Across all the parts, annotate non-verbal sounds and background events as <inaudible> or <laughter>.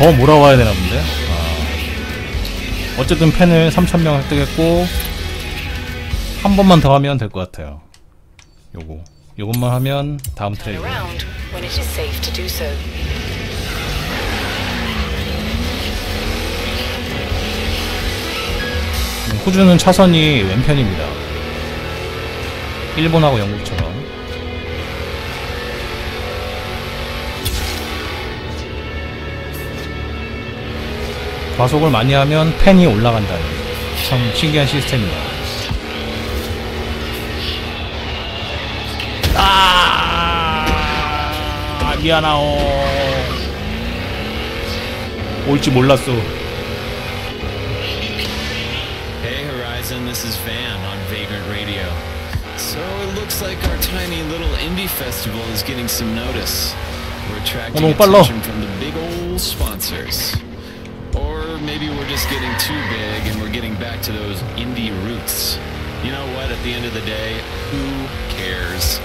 더 몰아와야 되나 본데? 아. 어쨌든 팬을 3,000명 획득했고, 한 번만 더 하면 될 것 같아요. 요거. 요것만 하면 다음 트랙. do so. 호주는 차선이 왼편입니다. 일본하고 영국처럼. 과속을 많이 하면 펜이 올라간다. 참 신기한 시스템이다. 아, 미안하오. 올지 몰랐어. Hey Horizon, this is Van on Vagrant Radio. So it looks like our tiny little indie festival is getting some notice. We're attracting attention from the big old sponsors. Maybe we're just getting too big and we're getting back to those indie roots. You know what? At the end of the day, who cares?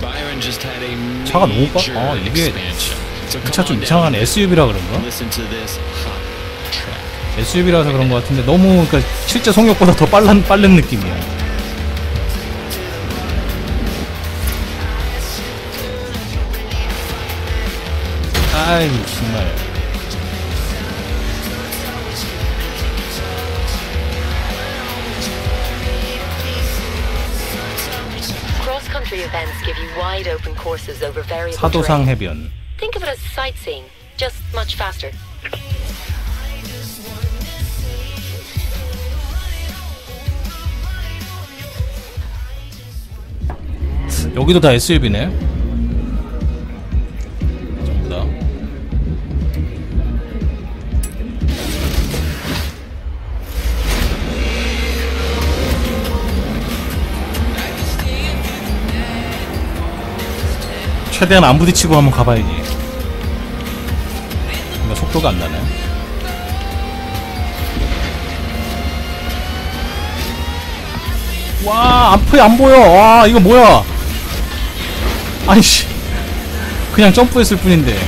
Byron just had a 차가 너무 빠- 아, 이게 expansion. So 이차 come 좀 on 이상한 SUV라 그런가? SUV라서 그런 것 같은데 너무 그러니까 실제 속력보다 더 빠른 빠른 느낌이야. 아이 정말 wide open courses over variable 사도상. 해변. Think of it as sightseeing, just much faster. 여기도 다 SUV네. 최대한 안 부딪히고 한번 가봐야지. 뭔가 속도가 안 나네. 와, 앞에 안 보여. 와, 이거 뭐야? 아이씨. 그냥 점프했을 뿐인데.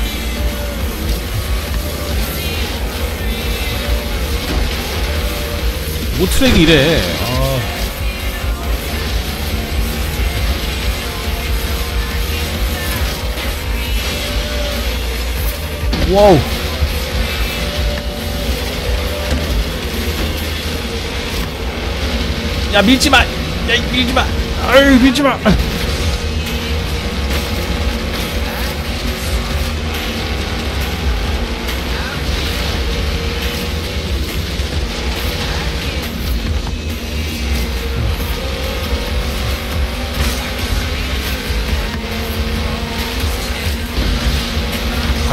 뭐 트랙이 이래. 와우. 야 밀지 마. 야 밀지 마. 아유 밀지 마.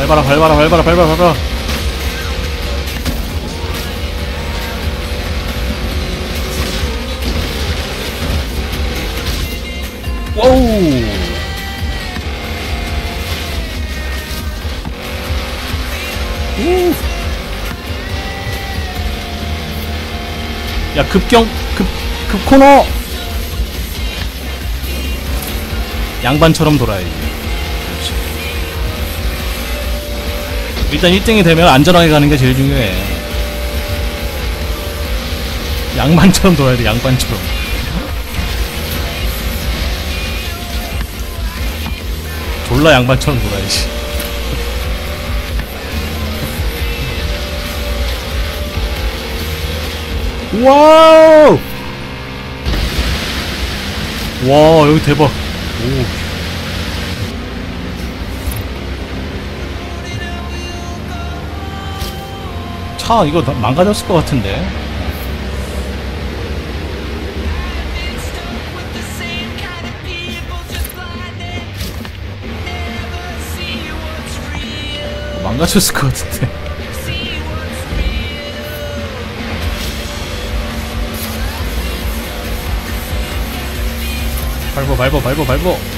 밟아라 밟아라 밟아라 밟아라 밟아라 와우 우. 야 급경 급 급코너 양반처럼 돌아야지. 일단 1등이 되면 안전하게 가는 게 제일 중요해. 양반처럼 돌아야 돼 양반처럼. 졸라 양반처럼 돌아야지. 와우! 와 여기 대박. 오 차 이거 다 망가졌을 것 같은데. 망가졌을 것 같은데. 밟어 밟어 밟어 밟어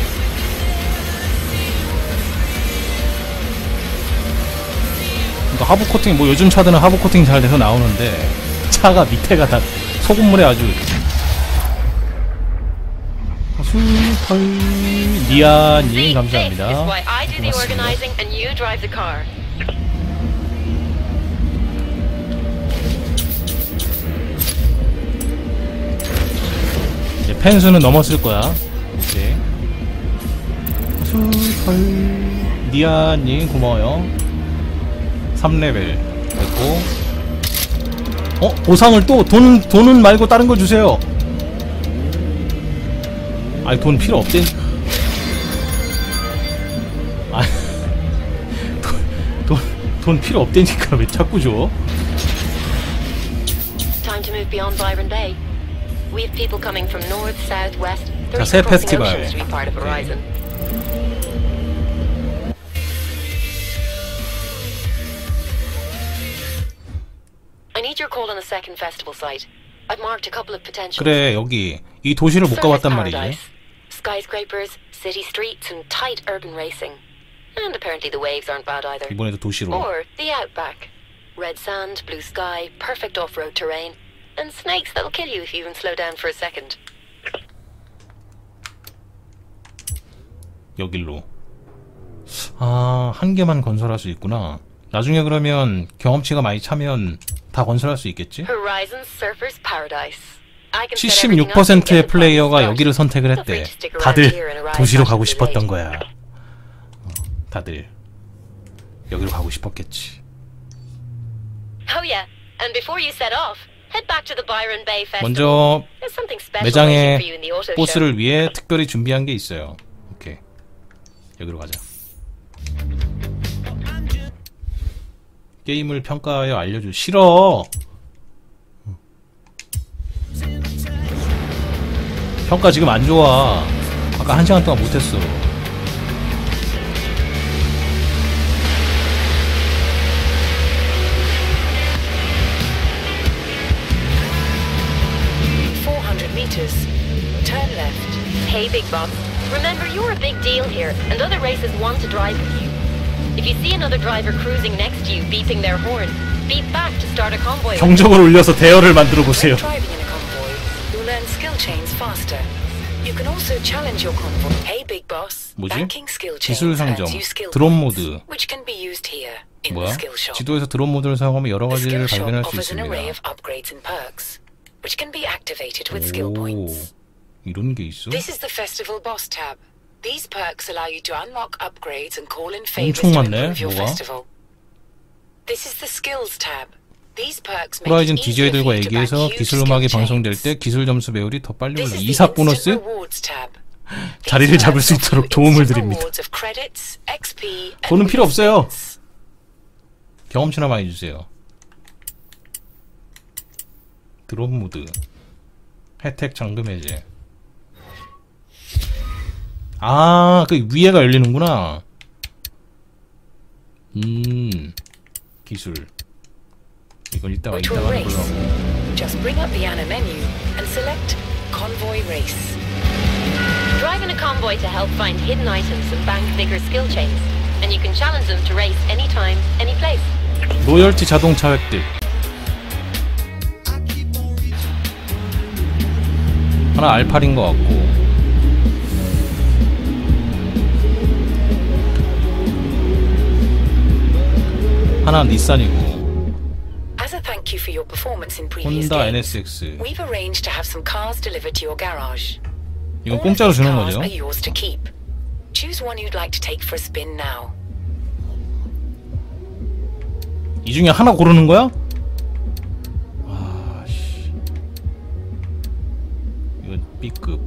하부 코팅 뭐 요즘 차들은 하부 코팅 잘 돼서 나오는데 차가 밑에가 다 소금물에 아주 수헐 니아님 감사합니다. 고맙습니다. 이제 펜수는 넘었을 거야. 이제. 수헐 니아님 고마워요. 3레벨 됐고. 어? 보상을 또 돈, 돈은 말고 다른 거 주세요. 아니 돈 필요 없대. 아, 돈, 돈, 돈 필요 없대니까 왜 자꾸 줘? 자, 새 페스티벌. need your call on the second festival site. I've marked a couple of potentials. 그래 여기 이 도시를 못 Surface 가봤단 말이지. paradise, skyscrapers, city streets, and tight urban racing. And apparently the waves aren't bad either. 이번에도 도시로. Or the outback. Red sand, blue sky, perfect off-road terrain, and snakes that'll kill you if you even slow down for a second. 여길로. 아, 한 개만 건설할 수 있구나. 나중에 그러면 경험치가 많이 차면 다 건설할 수 있겠지? Horizon Surfers Paradise. I can set everything up and get 76%의 the party 플레이어가. 여기를 선택을 했대. 다들 도시로 가고 싶었던. 거야. 어, 다들 여기로 가고 싶었겠지. Oh. 먼저 매장에. 보스를 위해 특별히 준비한 게 있어요. 오케이. 여기로 가자. 게임을 평가하여 알려줘. 싫어. 평가 지금 안 좋아. 아까 한 시간 동안 못했어. Hey, Big Boss. Remember, you're a big deal here, and other races want to drive with you. If you see another driver cruising next to you, beeping their horn, beep back to start a convoy. 경적을 올려서 대열을 만들어 보세요. Driving in a convoy, you'll learn skill chains faster. You can also challenge your convoy. Hey, big boss. 뭐지? 기술 상점, 드론 모드. which can be used here 뭐야? 지도에서 드론 모드를 사용하면 여러 가지를 발견할 수 있습니다. 오. 이런 게 있어? This is the festival boss tab. These perks allow you to unlock upgrades and call in favors to improve your festival. This is the skills tab. 호라이즌 DJ들과 얘기해서 기술 음악이. 방송될 때 기술 점수 배율이 더 빨리 올라. instant 보너스? 자리를 잡을 수 있도록 도움을 드립니다. 돈은 필요 없어요. 경험치나 많이 주세요. 드론 모드. 혜택 잠금 해제. 아, 그 위에가 열리는구나. 음, 기술. 이건 이따가 이따가 하는. 걸로. Just bring up the Anna menu and select Convoy Race. Drive in a convoy to help find hidden items and bank bigger skill chains. And you can challenge them to race anytime, any place. 로열티 자동차 획득. 하나 알팔인 것 같고. 하나 닛산이고. As a thank you for your performance in previous 혼다 games, NSX. we've arranged to have some cars delivered to your garage. 이건 All of 공짜로 these 주는 cars 거죠. are yours to keep. Choose one you'd like to take for a spin now. 이 중에 하나 고르는 거야? 아, 씨. 이건 B급.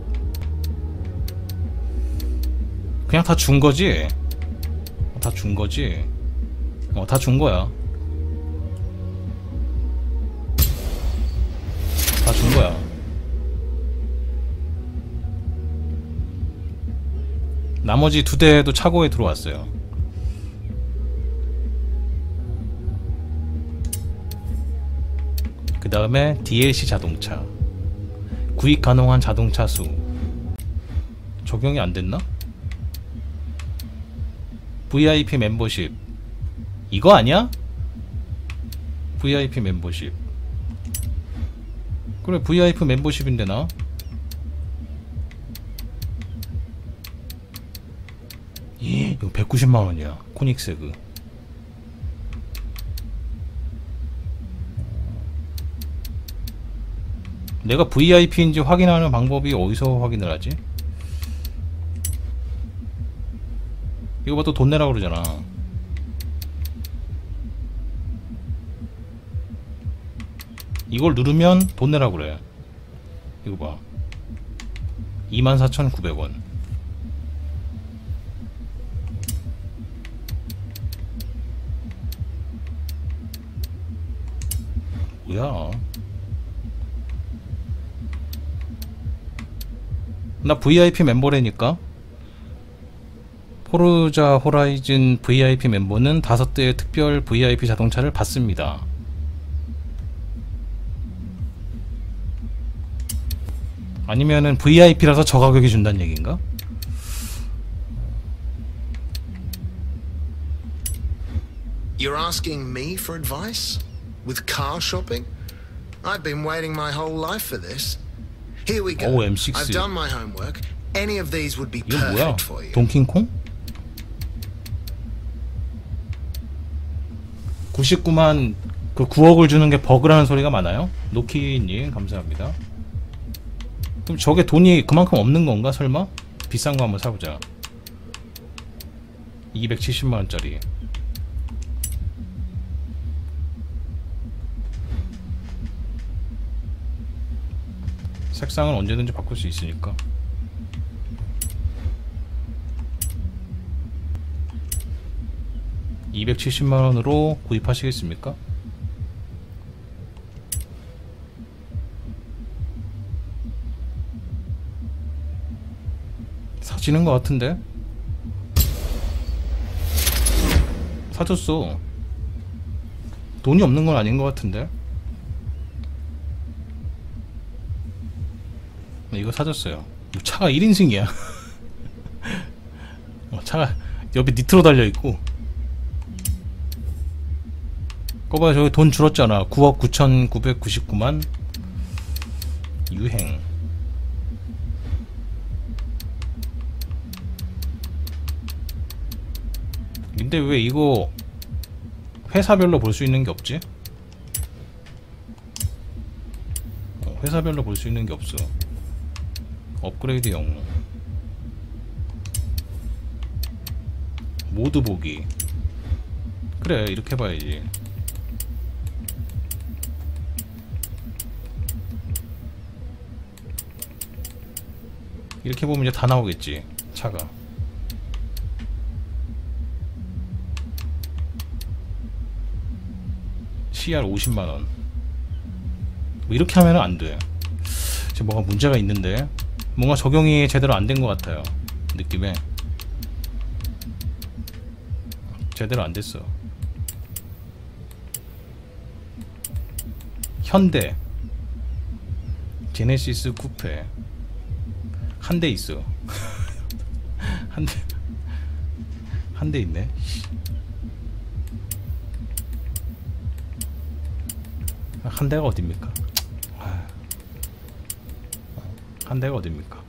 그냥 다 준 거지? 다 준 거지? 어, 다 준 거야. 다 준 거야. 나머지 두 대도 차고에 들어왔어요. 그 다음에 DLC 자동차 구입 가능한 자동차 수 적용이 안 됐나? VIP 멤버십 이거 아니야? VIP 멤버십 그래 VIP 멤버십인데 나 예, 이거 190만원이야 코닉세그 내가 VIP인지 확인하는 방법이 어디서 확인을 하지? 이거 봐 또 돈 내라 그러잖아. 이걸 누르면 돈 내라 그래. 이거 봐. 24,900원. 뭐야? 나 VIP 멤버라니까. 포르자 호라이즌 VIP 멤버는 다섯 대의 특별 VIP 자동차를 받습니다. 아니면은 VIP라서 저 가격에 준다는 얘기인가? You're asking me for advice? With car shopping? I've been waiting my whole life for this. Here we go. Oh, M6. I've done my homework. Any of these would be 이거 뭐야? perfect for you. 동킹콩? 99만 그 9억을 주는 게 버그라는 소리가 많아요? 노키님 감사합니다. 그럼 저게 돈이 그만큼 없는 건가 설마? 비싼 거 한번 사보자. 270만 원짜리. 색상은 언제든지 바꿀 수 있으니까. (270만 원으로) 구입하시겠습니까? 지는 것 같은데? 사줬어. 돈이 없는 건 아닌 것 같은데? 이거 사줬어요. 차가 1인승이야. <laughs> 어, 차가 옆에 니트로 달려있고. 거봐 저기 돈 줄었잖아. 9억 9,999만 유행 근데 왜 이거 회사별로 볼 수 있는 게 없지? 어, 회사별로 볼 수 있는 게 없어. 업그레이드 영웅. 모드 보기. 그래 이렇게 봐야지. 이렇게 보면 이제 다 나오겠지 차가 CR 50만원. 뭐 이렇게 하면은 안돼. 지금 뭔가 문제가 있는데 뭔가 적용이 제대로 안 된 것 같아요. 느낌에. 제대로 안 됐어. 현대. 제네시스 쿠페. 한 대 있어. <laughs> 한 대 한 대 있네 한 대가 어딥니까 아. 한 대가 어딥니까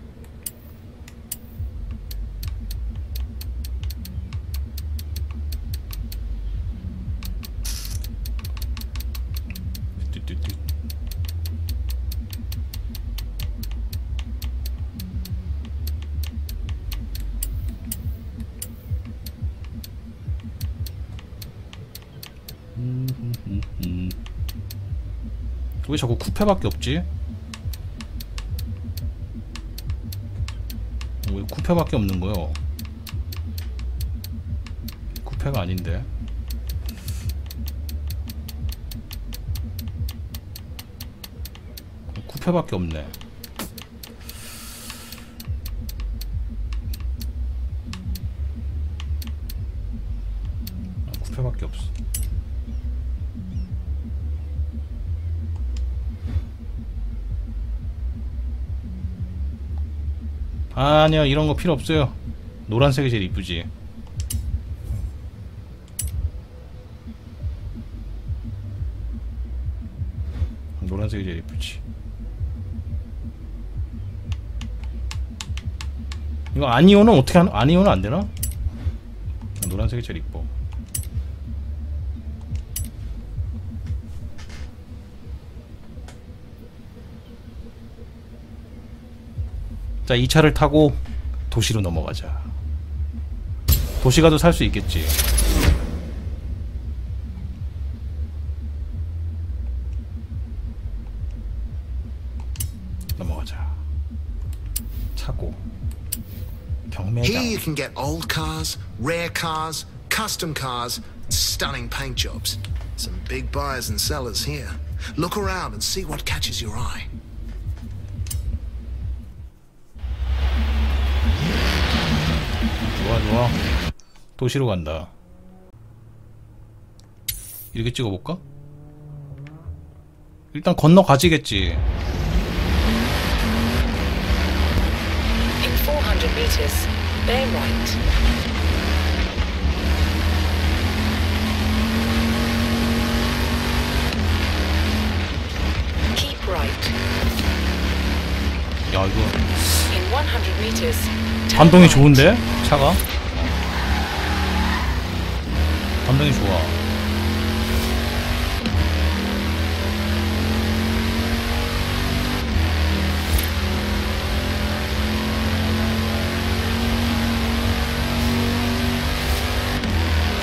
뚜뚜뚜. 음, 왜 자꾸 쿠페밖에 없지? 왜 쿠페밖에 없는 거요? 쿠페가 아닌데. 쿠페밖에 없네. 아, 쿠페밖에 없어. 아니야 이런 거 필요 없어요. 노란색이 제일 이쁘지. 노란색이 제일 이쁘지. 이거 아니오는 어떻게 하는 아니오는 안 되나? 노란색이 제일 이뻐 자, 이 차를 타고 도시로 넘어가자. 도시 가도 살 수 있겠지. 넘어가자. 차고. Here you 경매장. can get old cars, rare cars, custom cars, stunning paint jobs. Some big buyers and sellers here. Look around and see what catches your eye. 도시로 간다. 이렇게 찍어볼까? 일단 건너 가지겠지. In 400 meters, bear right. Keep right. 야, 이거 In 100 meters, turn 반동이. 좋은데? 차가? 반동이 좋아.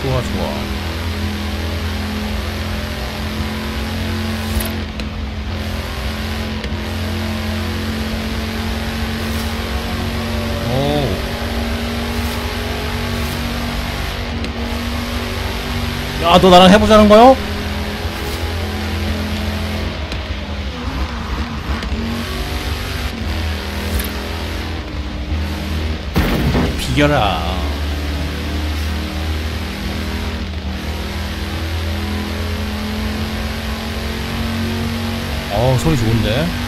좋아, 좋아. 오. 야, 너 나랑 해보자는 거요? 비겨라. 어, 소리 좋은데?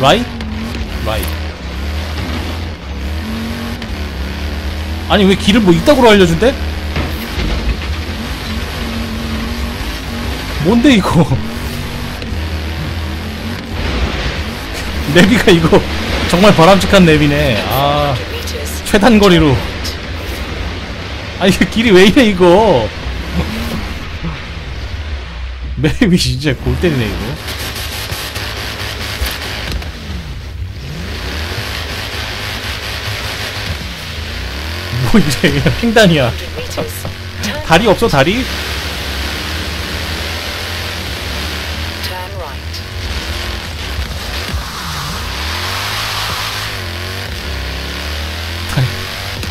right? right. 아니 왜 길을 뭐 이따구로 알려준대? 뭔데 이거? <laughs> 내비가 이거 정말 바람직한 내비네. 아100 meters. 최단 거리로. 아니 이게 길이 왜 이래 이거? <laughs> 맵이 진짜 골 때리네 이거. 뭐 이제 그냥 횡단이야. 100 meters. Turn, 다리 없어 다리?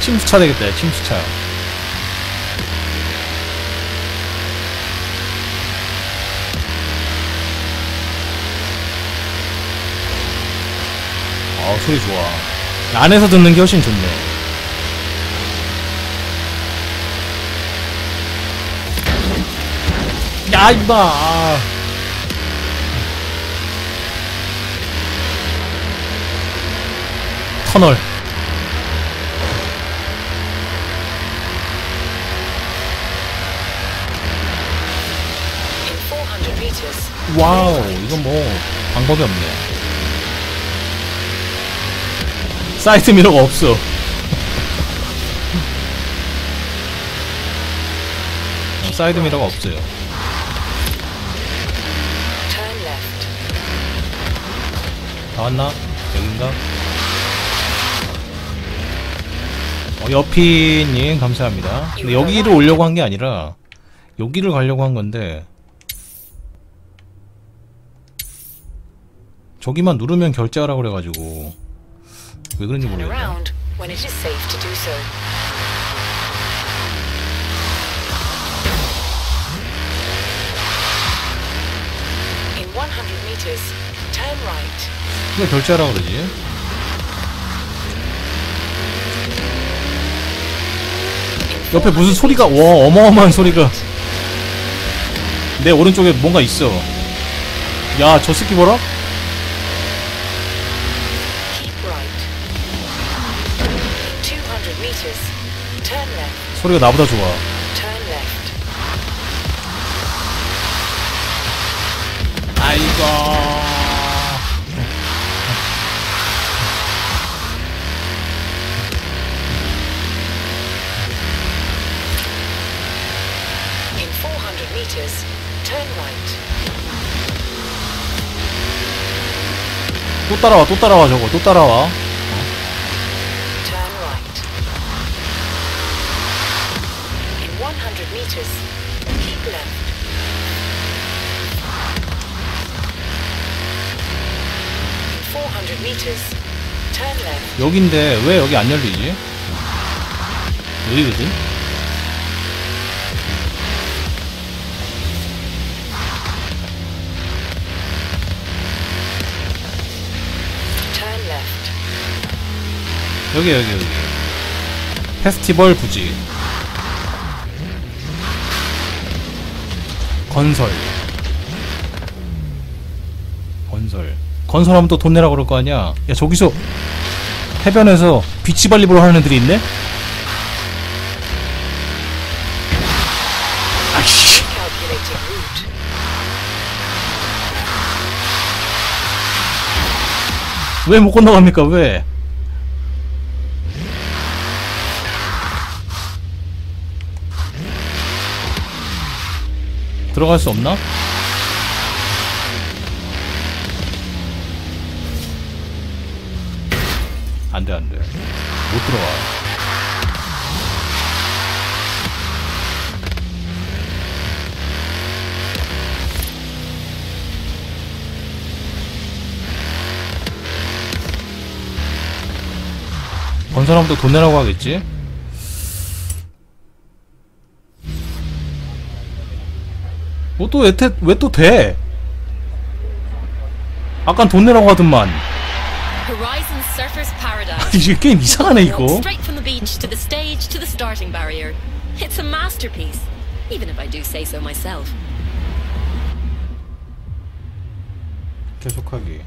침수차 되겠다 침수차. 아 소리 좋아. 안에서 듣는 게 훨씬 좋네. 야 이봐. 터널. 400 meters, Wow 이건 뭐 방법이 없네 사이드 미러가 없어 어, <laughs> 사이드 미러가 없어요 다 왔나? 여긴가? 어, 여피님 감사합니다 근데 여기를 오려고 한 게 아니라 여기를 가려고 한 건데 저기만 누르면 결제하라고 그래가지고 왜 그런지 모르겠네 around when it is safe to do so. In 100 meters, turn right. 왜 결제하라고 그러지? 옆에 무슨 소리가 와 어마어마한 소리가 내 오른쪽에 뭔가 있어 야 저 새끼 봐라 Keep right. 200 meters. Turn left. 소리가 나보다 좋아 meters, turn right. 또 따라와 또 따라와 저거 또 따라와 Turn right. In 100 meters, keep left. In 400 meters, turn left. 여긴데 왜 여기 안 열리지? 여기거든? 여기 여기 여기. 페스티벌 부지. 건설. 건설. 건설하면 또 돈 내라 그럴 거 아니야? 야 저기서 해변에서 비치발리볼 하는 애들이 있네? 아이씨. Calculating route. 왜못 건너갑니까? 왜 들어갈 수 없나? 안돼 안돼 못 들어가 건설하면 또돈 내라고 하겠지? 뭐또왜또 돼? 아깐 돈 내라고 하더만. 이게 게임 이상하네 이거. It's a masterpiece, even if I do say so myself. 계속하기